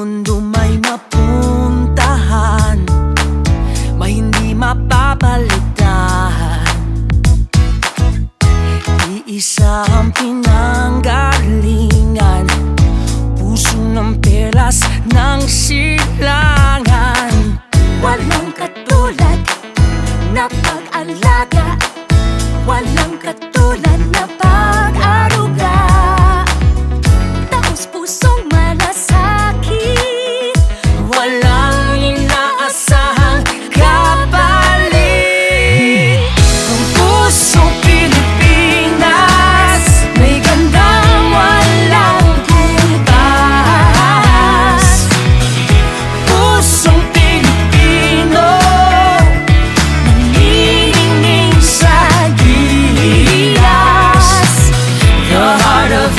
mundo may mapuntahan May hindi mapapalitan. Iisa ang pinag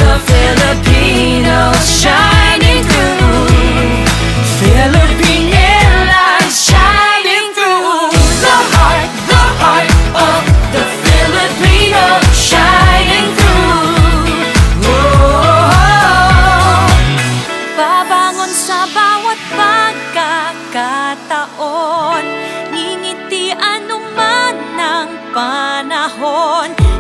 the Filipino shining through. Philippine Airlines shining through. The heart, the heart of the Filipino shining through. Oh, Babangon sa bawat pagkakataon, ngingiti anuman ng panahon.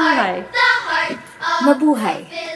The Mabuhay.